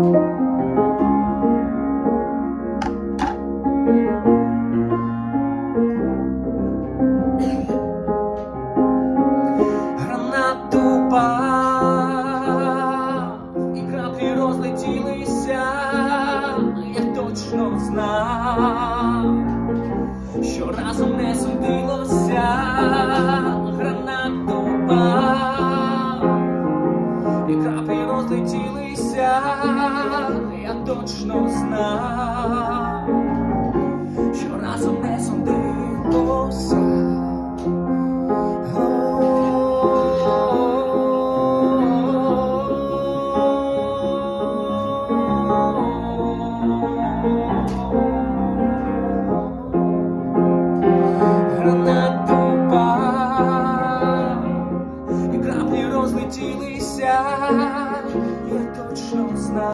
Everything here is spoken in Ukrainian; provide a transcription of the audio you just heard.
І краплі розлетілися, я точно знав, що разом не судилося, розлетілися, я точно знав, що разом не судилося. Граната to truly sad